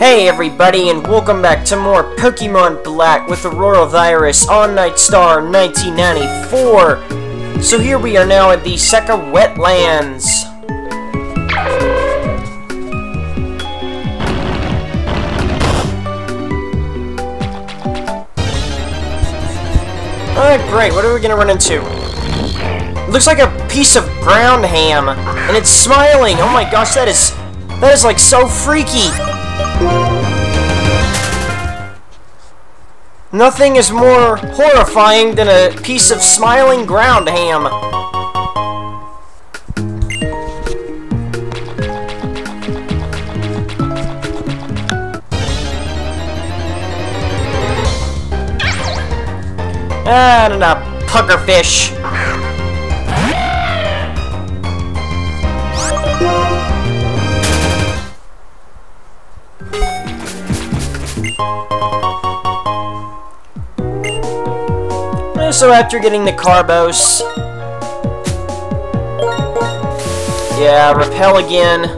Hey everybody, and welcome back to more Pokemon Black with Aurora Virus on Nightstar 1994. So here we are now at the Sekka Wetlands. Alright, great. What are we gonna run into? It looks like a piece of ground ham, and it's smiling. Oh my gosh, that is that is like so freaky. Nothing is more horrifying than a piece of smiling ground ham. Ah, and a pufferfish. So after getting the Carbos... Yeah, repel again.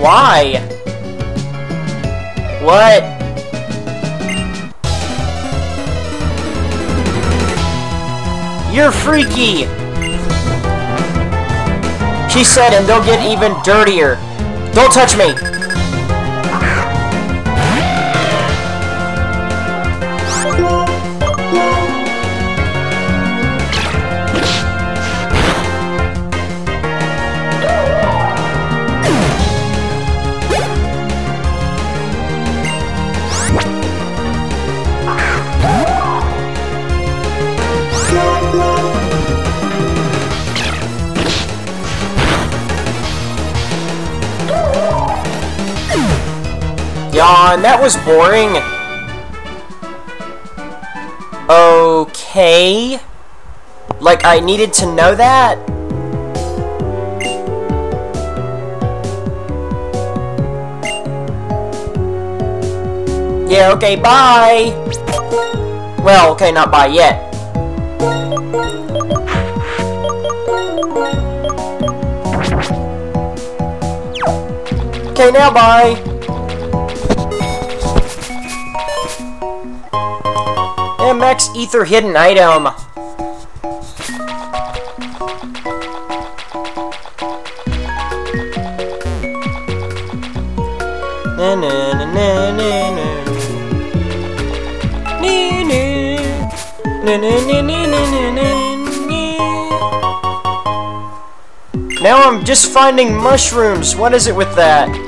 Why? What? You're freaky! She said, and they'll get even dirtier. Don't touch me! Yawn, that was boring. Okay. Like, I needed to know that? Yeah, okay, bye! Well, okay, not bye yet. Okay, now bye! Max Ether Hidden Item. Now I'm just finding mushrooms. What is it with that?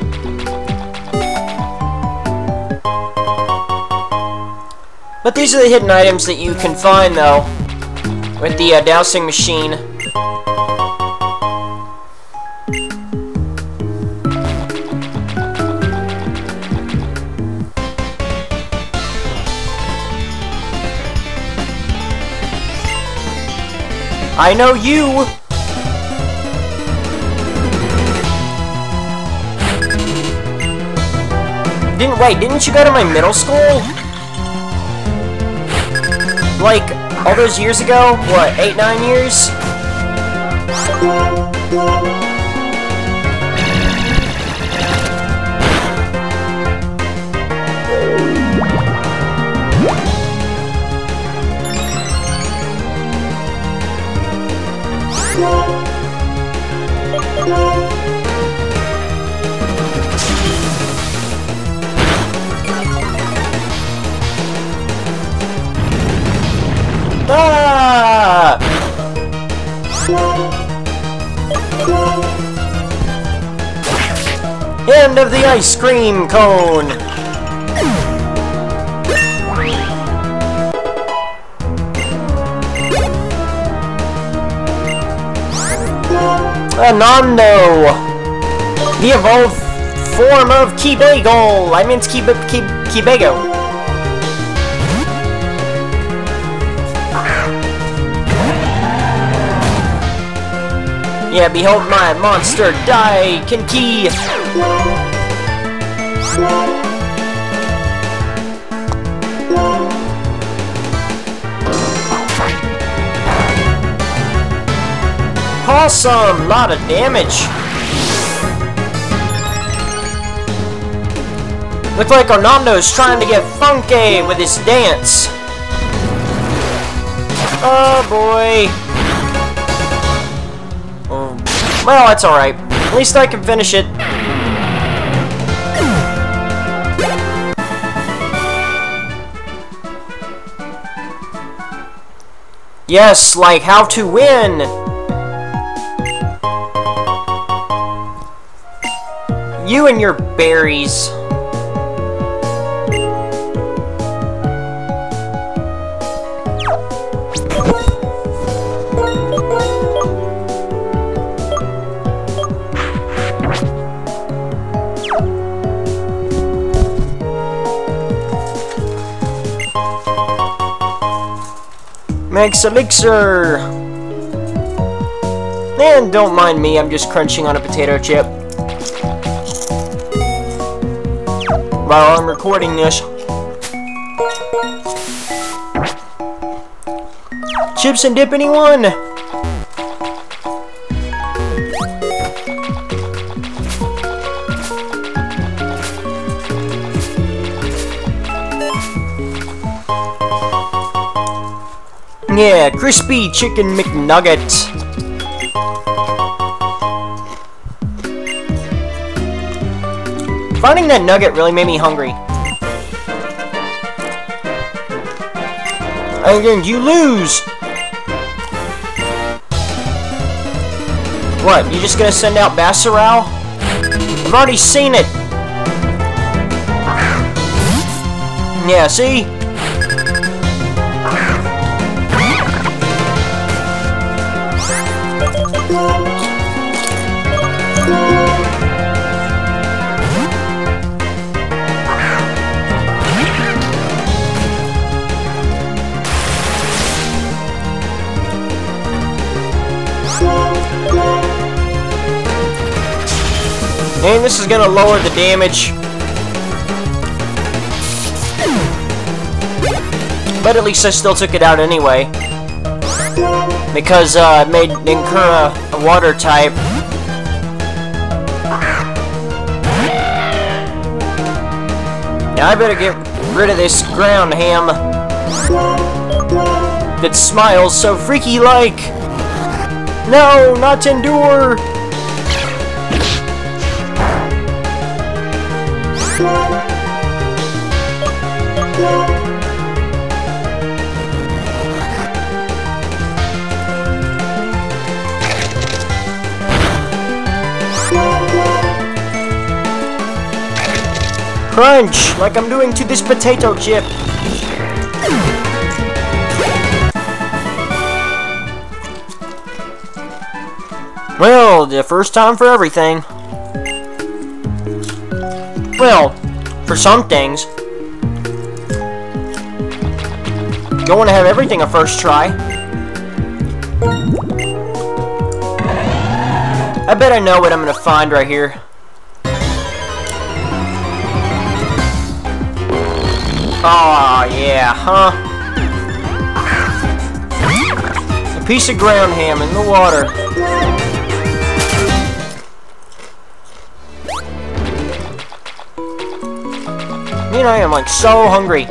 But these are the hidden items that you can find, though, with the uh, dowsing machine. I know you! Didn't- wait, didn't you go to my middle school? Like, all those years ago? What, eight, nine years? Ah! End of the ice cream cone! Onondo! The evolved form of Keybagel! I meant Key Key Kibago. Yeah, behold my monster Daikenki! Awesome! Lot of damage. Look like Armando's trying to get funky with his dance. Oh boy. Oh. Well, that's alright. At least I can finish it. Yes, like how to win! You and your berries. Max Elixir! And don't mind me, I'm just crunching on a potato chip. While I'm recording this. Chips and dip anyone? Yeah, crispy chicken McNugget. Finding that nugget really made me hungry. And you lose! What, you just gonna send out Bassaral? I've already seen it! Yeah, see? This is gonna lower the damage. But at least I still took it out anyway. Because uh, it made Nincura a water type. Now I better get rid of this ground ham that smiles so freaky-like. No, not to endure. Crunch, like I'm doing to this potato chip. Well, the first time for everything. Well, for some things. Don't want to have everything a first try. I bet I know what I'm going to find right here. Oh yeah, huh? A piece of ground ham in the water. Know, I am like so hungry.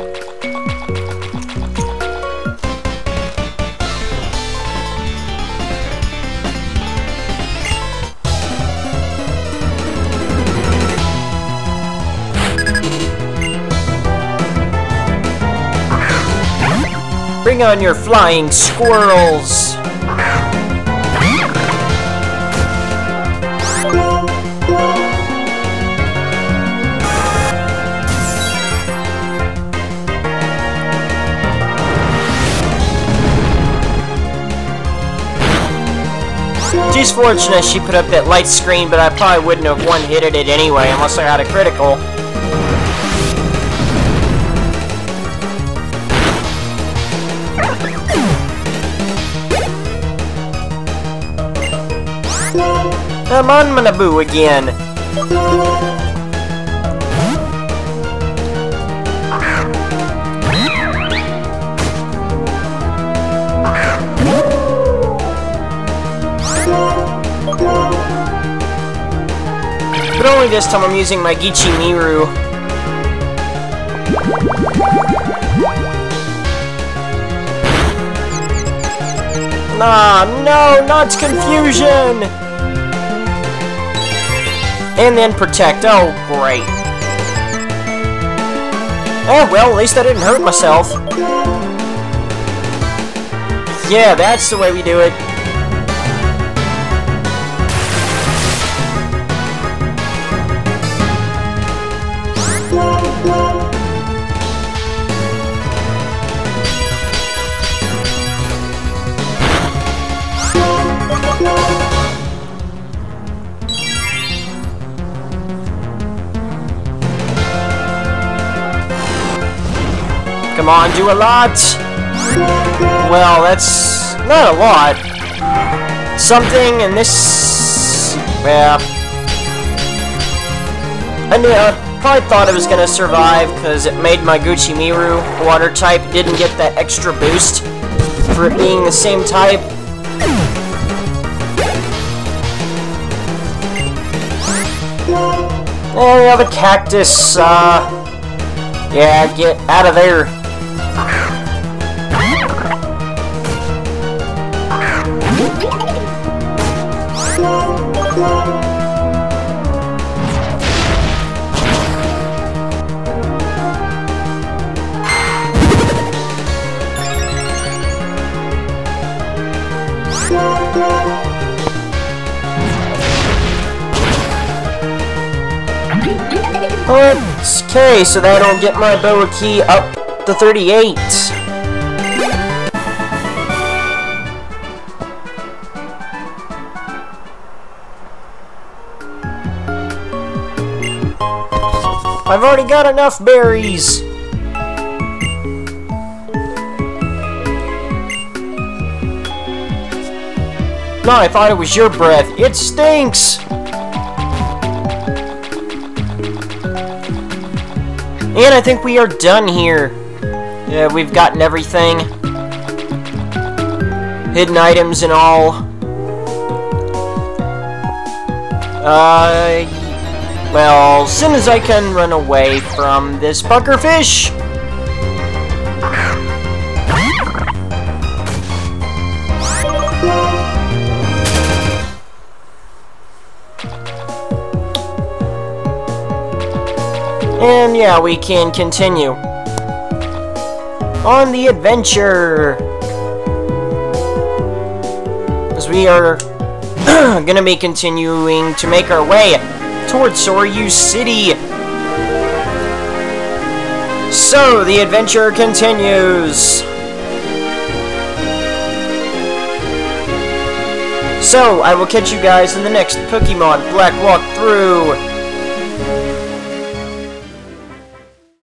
Bring on your flying squirrels! She's fortunate she put up that light screen, but I probably wouldn't have one-hitted it anyway unless I had a critical. I'm on Manabu again. But only this time I'm using my Gichi Miru. No, not confusion! And then protect. Oh, great. Oh, well, at least I didn't hurt myself. Yeah, that's the way we do it. Come on, do a lot! Well, that's not a lot. Something in this... Yeah. I knew, I probably thought it was gonna survive, because it made my Gucci Miru water type didn't get that extra boost for it being the same type. Oh, have a cactus, uh... Yeah, get out of there. Okay, so that'll get my boa key up to 38. I've already got enough berries! No, I thought it was your breath. It stinks! And I think we are done here. Yeah, we've gotten everything. Hidden items and all. Uh, well, as soon as I can run away from this bunker fish. And yeah, we can continue. On the adventure! As we are gonna be continuing to make our way towards Soryu City. So, the adventure continues. So, I will catch you guys in the next Pokemon Black Walkthrough.